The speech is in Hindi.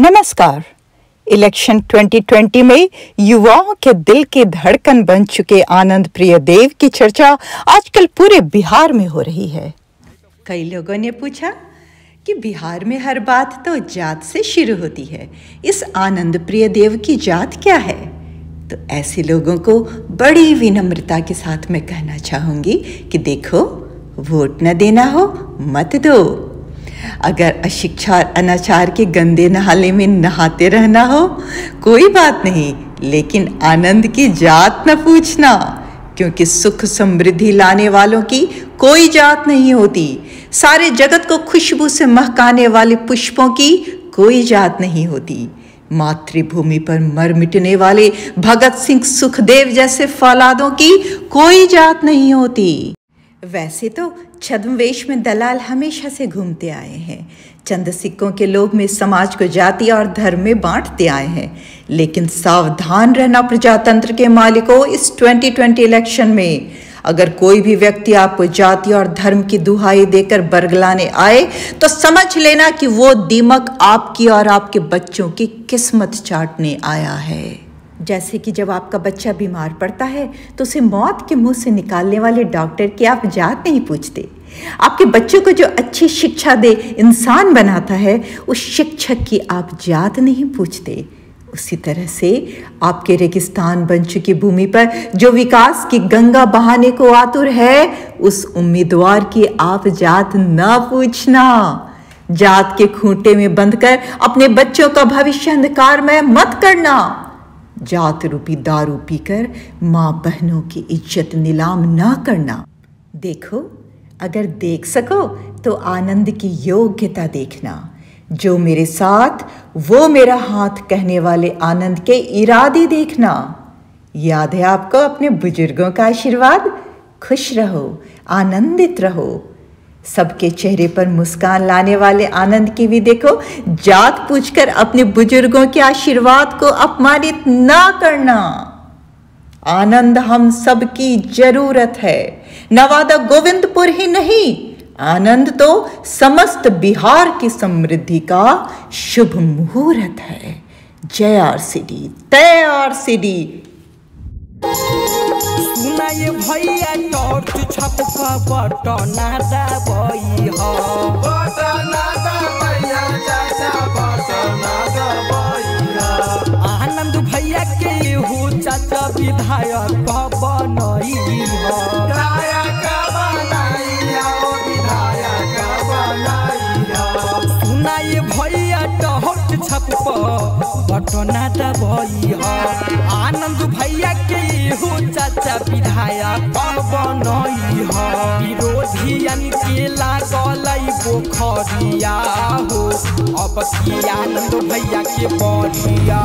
नमस्कार। इलेक्शन 2020 में युवाओं के दिल की धड़कन बन चुके आनंद प्रिय देव की चर्चा आजकल पूरे बिहार में हो रही है। कई लोगों ने पूछा कि बिहार में हर बात तो जात से शुरू होती है। इस आनंद प्रिय देव की जात क्या है? तो ऐसे लोगों को बड़ी विनम्रता के साथ मैं कहना चाहूँगी कि देखो, वोट न देना हो, मत दो। अगर अशिक्षा अनाचार के गंदे नहाले में नहाते रहना हो, कोई बात नहीं, लेकिन आनंद की जात न पूछना, क्योंकि सुख समृद्धि लाने वालों की कोई जात नहीं होती। सारे जगत को खुशबू से महकाने वाले पुष्पों की कोई जात नहीं होती। मातृभूमि पर मर मिटने वाले भगत सिंह सुखदेव जैसे फौलादों की कोई जात नहीं होती। वैसे तो छद्मवेश में दलाल हमेशा से घूमते आए हैं। चंद सिक्कों के लोग में समाज को जाति और धर्म में बांटते आए हैं। लेकिन सावधान रहना प्रजातंत्र के मालिकों इस 2020 इलेक्शन में। अगर कोई भी व्यक्ति आपको जाति और धर्म की दुहाई देकर बरगलाने आए तो समझ लेना कि वो दीमक आपकी और आपके बच्चों की किस्मत चाटने आया है। जैसे कि जब आपका बच्चा बीमार पड़ता है तो उसे मौत के मुँह से निकालने वाले डॉक्टर की आप जात नहीं पूछते। आपके बच्चों को जो अच्छी शिक्षा दे इंसान बनाता है, उस शिक्षक की आप जात नहीं पूछते। उसी तरह से आपके रेगिस्तान बन चुकी भूमि पर जो विकास की गंगा बहाने को आतुर है, उस उम्मीदवार की आप जात ना पूछना। जात के खूंटे में बंधकर अपने बच्चों का भविष्य अंधकार में मत करना। जात रूपी दारू पीकर माँ बहनों की इज़्ज़त नीलाम ना करना। देखो, अगर देख सको तो आनंद की योग्यता देखना। जो मेरे साथ, वो मेरा हाथ कहने वाले आनंद के इरादे देखना। याद है आपको अपने बुज़ुर्गों का आशीर्वाद? खुश रहो, आनंदित रहो। सबके चेहरे पर मुस्कान लाने वाले आनंद की भी देखो। जात पूछकर अपने बुज़ुर्गों के आशीर्वाद को अपमानित ना करना। आनंद हम सबकी ज़रूरत है। नवादा गोविंदपुर ही नहीं। आनंद तो समस्त बिहार की समृद्धि का शुभ मुहूर्त है। जय आर सी डी तय आर सिडी सुना ये भैया टॉर्च छप बटना दबई हो बटना दबैया चाचा बटना दबैया आनंद भैया के हो चाचा विधायक बनई हो विधायक बनाइया ओ विधायक बनाइया सुना ये भैया टॉर्च छप बटना दबई हो आनंद भैया के हो चाचा विधायक बनई हो। विरोधियन के पोखरिया हो। अब की आनंद भैया के बढ़िया